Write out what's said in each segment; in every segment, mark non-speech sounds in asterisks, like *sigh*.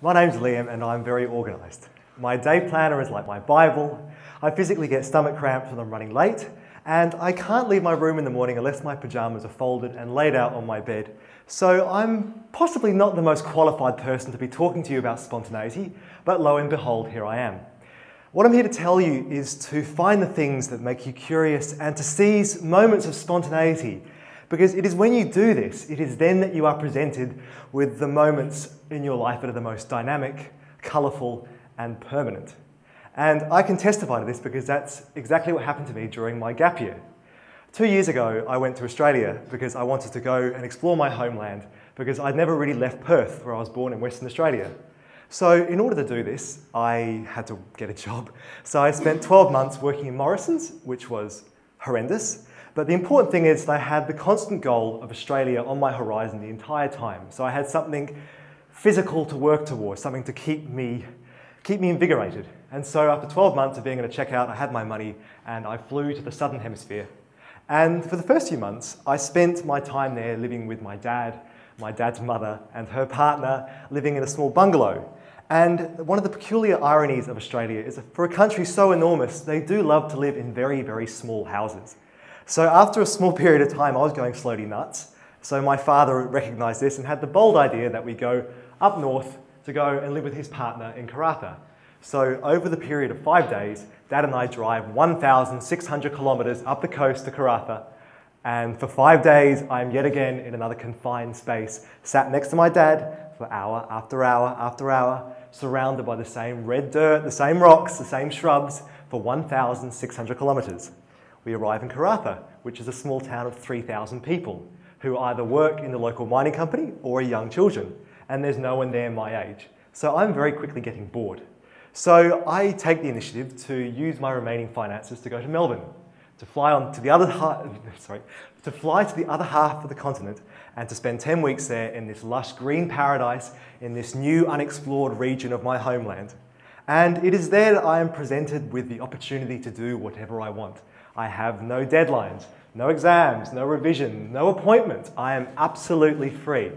My name's Liam and I'm very organised. My day planner is like my Bible. I physically get stomach cramps when I'm running late, and I can't leave my room in the morning unless my pyjamas are folded and laid out on my bed. So I'm possibly not the most qualified person to be talking to you about spontaneity, but lo and behold, here I am. What I'm here to tell you is to find the things that make you curious and to seize moments of spontaneity. Because it is when you do this, it is then that you are presented with the moments in your life that are the most dynamic, colourful, and permanent. And I can testify to this because that's exactly what happened to me during my gap year. Two years ago, I went to Australia because I wanted to go and explore my homeland because I'd never really left Perth, where I was born in Western Australia. So in order to do this, I had to get a job. So I spent 12 months working in Morrison's, which was horrendous. But the important thing is that I had the constant goal of Australia on my horizon the entire time. So I had something physical to work towards, something to keep me, keep me invigorated. And so after 12 months of being in a check out, I had my money and I flew to the Southern Hemisphere. And for the first few months, I spent my time there living with my dad, my dad's mother, and her partner living in a small bungalow. And one of the peculiar ironies of Australia is that for a country so enormous, they do love to live in very, very small houses. So after a small *laughs* period of time, I was going slowly nuts. So my father recognized this and had the bold idea that we go up north to go and live with his partner in Karratha. So over the period of five days, Dad and I drive 1,600 kilometers up the coast to Karratha. And for five days, I'm yet again in another confined space, sat next to my dad for hour after hour after hour, surrounded by the same red dirt, the same rocks, the same shrubs for 1,600 kilometres. We arrive in Karratha, which is a small town of 3,000 people who either work in the local mining company or are young children, and there's no one there my age. So I'm very quickly getting bored. So I take the initiative to use my remaining finances to go to Melbourne, to fly on to the other *laughs* sorry, to fly to the other half of the continent and to spend 10 weeks there in this lush green paradise in this new unexplored region of my homeland. And it is there that I am presented with the opportunity to do whatever I want. I have no deadlines, no exams, no revision, no appointment. I am absolutely free.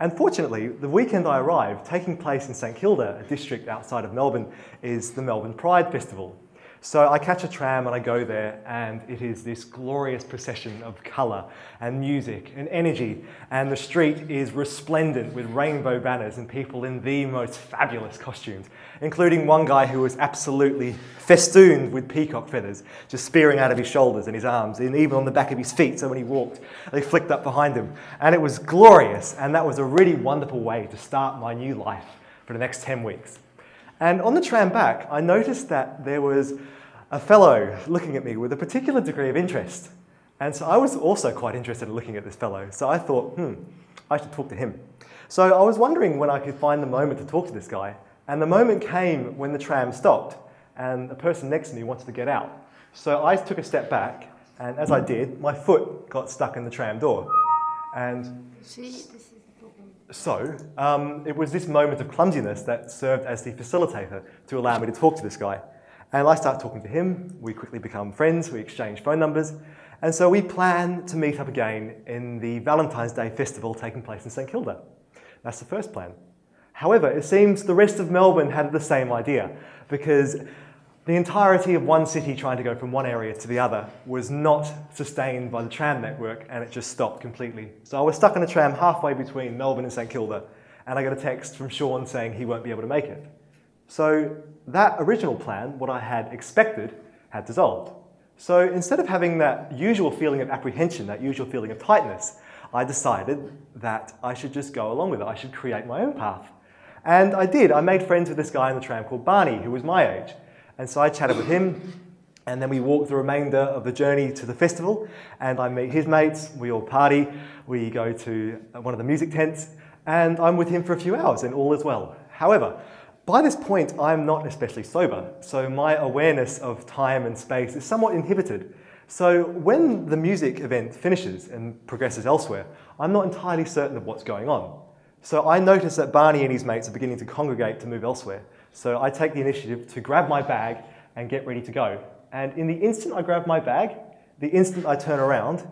And fortunately, the weekend I arrived, taking place in St Kilda, a district outside of Melbourne, is the Melbourne Pride Festival. So I catch a tram and I go there, and it is this glorious procession of colour and music and energy. And the street is resplendent with rainbow banners and people in the most fabulous costumes, including one guy who was absolutely festooned with peacock feathers, just spearing out of his shoulders and his arms, and even on the back of his feet. So when he walked, they flicked up behind him. And it was glorious, and that was a really wonderful way to start my new life for the next 10 weeks. And on the tram back, I noticed that there was a fellow looking at me with a particular degree of interest. And so I was also quite interested in looking at this fellow. So I thought, hmm, I should talk to him. So I was wondering when I could find the moment to talk to this guy. And the moment came when the tram stopped and the person next to me wanted to get out. So I took a step back, and as I did, my foot got stuck in the tram door. And so um, it was this moment of clumsiness that served as the facilitator to allow me to talk to this guy. And I start talking to him. We quickly become friends. We exchange phone numbers. And so we plan to meet up again in the Valentine's Day festival taking place in St Kilda. That's the first plan. However, it seems the rest of Melbourne had the same idea because the entirety of one city trying to go from one area to the other was not sustained by the tram network and it just stopped completely. So I was stuck in a tram halfway between Melbourne and St Kilda and I got a text from Sean saying he won't be able to make it. So that original plan, what I had expected, had dissolved. So instead of having that usual feeling of apprehension, that usual feeling of tightness, I decided that I should just go along with it. I should create my own path. And I did. I made friends with this guy in the tram called Barney, who was my age. And so I chatted with him, and then we walked the remainder of the journey to the festival, and I meet his mates, we all party, we go to one of the music tents, and I'm with him for a few hours, and all is well. However, by this point, I'm not especially sober, so my awareness of time and space is somewhat inhibited. So when the music event finishes and progresses elsewhere, I'm not entirely certain of what's going on. So I notice that Barney and his mates are beginning to congregate to move elsewhere. So I take the initiative to grab my bag and get ready to go. And in the instant I grab my bag, the instant I turn around,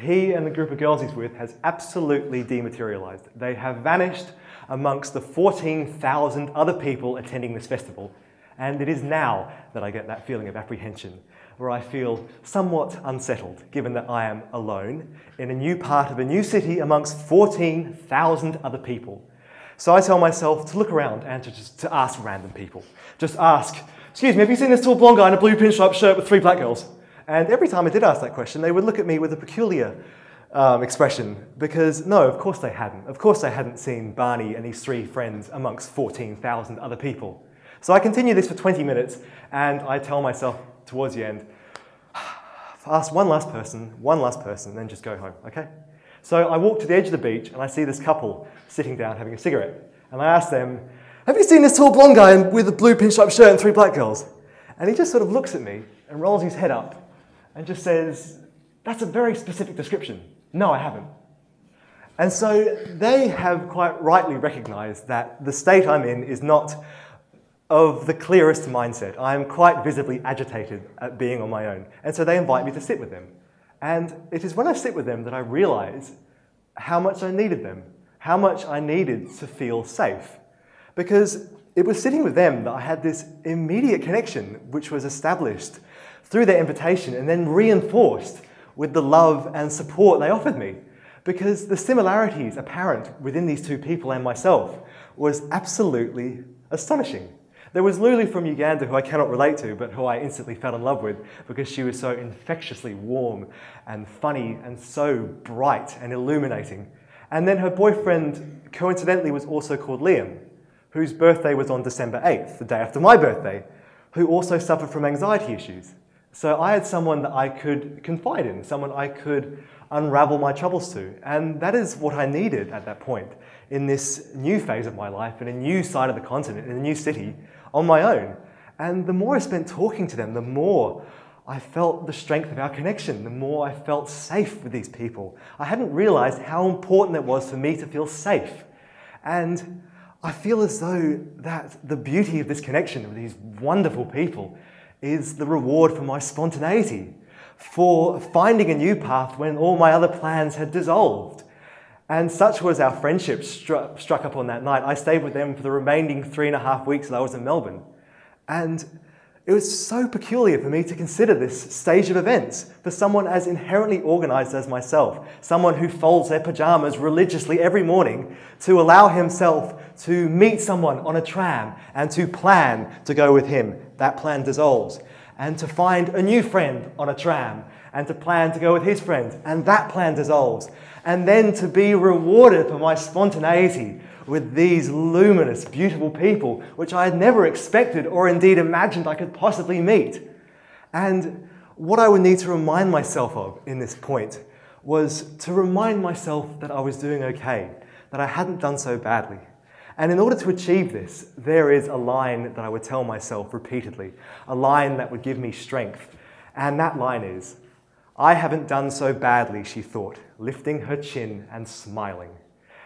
he and the group of girls he's with has absolutely dematerialized. They have vanished amongst the 14,000 other people attending this festival. And it is now that I get that feeling of apprehension, where I feel somewhat unsettled, given that I am alone in a new part of a new city amongst 14,000 other people. So I tell myself to look around and to just to ask random people. Just ask, excuse me, have you seen this tall blonde guy in a blue pinstripe shirt with three black girls? And every time I did ask that question, they would look at me with a peculiar um, expression because no, of course they hadn't. Of course they hadn't seen Barney and his three friends amongst 14,000 other people. So I continue this for 20 minutes and I tell myself towards the end, *sighs* ask one last person, one last person, and then just go home, okay? So I walk to the edge of the beach and I see this couple sitting down having a cigarette. And I ask them, Have you seen this tall blonde guy with a blue pinstripe shirt and three black girls? And he just sort of looks at me and rolls his head up and just says, That's a very specific description. No, I haven't. And so they have quite rightly recognized that the state I'm in is not of the clearest mindset. I am quite visibly agitated at being on my own. And so they invite me to sit with them. And it is when I sit with them that I realize how much I needed them, how much I needed to feel safe. Because it was sitting with them that I had this immediate connection, which was established through their invitation and then reinforced with the love and support they offered me. Because the similarities apparent within these two people and myself was absolutely astonishing. There was Lulu from Uganda, who I cannot relate to, but who I instantly fell in love with because she was so infectiously warm and funny and so bright and illuminating. And then her boyfriend, coincidentally, was also called Liam, whose birthday was on December 8th, the day after my birthday, who also suffered from anxiety issues. So I had someone that I could confide in, someone I could unravel my troubles to. And that is what I needed at that point in this new phase of my life, in a new side of the continent, in a new city, on my own. And the more I spent talking to them, the more I felt the strength of our connection, the more I felt safe with these people. I hadn't realized how important it was for me to feel safe. And I feel as though that the beauty of this connection with these wonderful people is the reward for my spontaneity, for finding a new path when all my other plans had dissolved. And such was our friendship struck, struck up on that night. I stayed with them for the remaining three and a half weeks that I was in Melbourne. And it was so peculiar for me to consider this stage of events for someone as inherently organized as myself, someone who folds their pajamas religiously every morning, to allow himself to meet someone on a tram and to plan to go with him. That plan dissolves. And to find a new friend on a tram and to plan to go with his friend, and that plan dissolves and then to be rewarded for my spontaneity with these luminous, beautiful people, which I had never expected or indeed imagined I could possibly meet. And what I would need to remind myself of in this point was to remind myself that I was doing okay, that I hadn't done so badly. And in order to achieve this, there is a line that I would tell myself repeatedly, a line that would give me strength. And that line is I haven't done so badly, she thought, lifting her chin and smiling.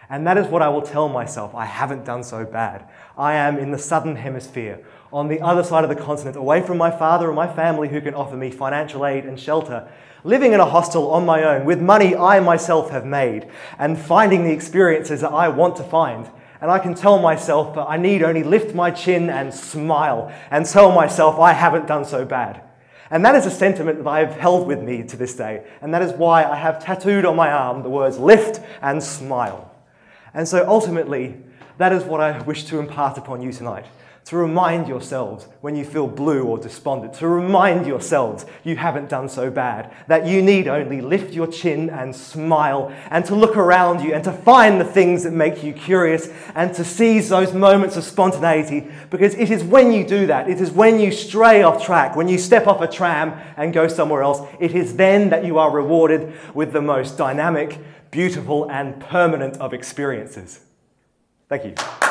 And that is what I will tell myself I haven't done so bad. I am in the southern hemisphere, on the other side of the continent, away from my father and my family who can offer me financial aid and shelter, living in a hostel on my own with money I myself have made, and finding the experiences that I want to find. And I can tell myself that I need only lift my chin and smile and tell myself I haven't done so bad. And that is a sentiment that I have held with me to this day. And that is why I have tattooed on my arm the words lift and smile. And so ultimately, that is what I wish to impart upon you tonight to remind yourselves when you feel blue or despondent, to remind yourselves you haven't done so bad, that you need only lift your chin and smile, and to look around you and to find the things that make you curious and to seize those moments of spontaneity, because it is when you do that, it is when you stray off track, when you step off a tram and go somewhere else, it is then that you are rewarded with the most dynamic, beautiful, and permanent of experiences. Thank you.